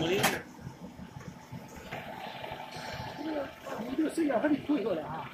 五零这个你这个时间还是退出的啊。